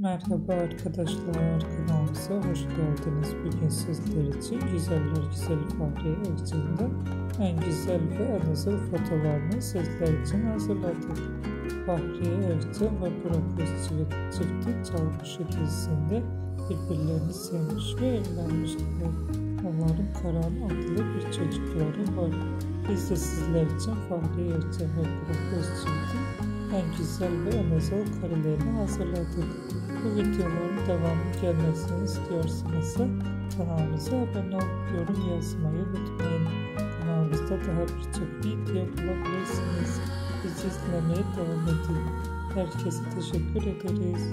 Merhaba arkadaşlar kanalımıza hoş geldiniz. Bugün sizler için Güzeller Güzeli Fahriye Evcen'den en güzel ve en özel fotolarını sizler için hazırladık. Fahriye Evcen ve Burak Özçivit çifti Çalmışı dizisinde birbirlerini sevmiş ve evlenmişler. Onların Karan adlı bir çocukları var. Biz de sizler için Fahriye Evcen ve Burak Özçivit'in en güzel ve en özel karelerini hazırladık. Bu videoların devamı gelmesini istiyorsanız kanalımıza abone olup yorum yazmayı unutmayın. Kanalımızda daha birçok video bulabilirsiniz. Bizi izlemeye devam edin. Herkese teşekkür ederiz.